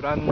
Turan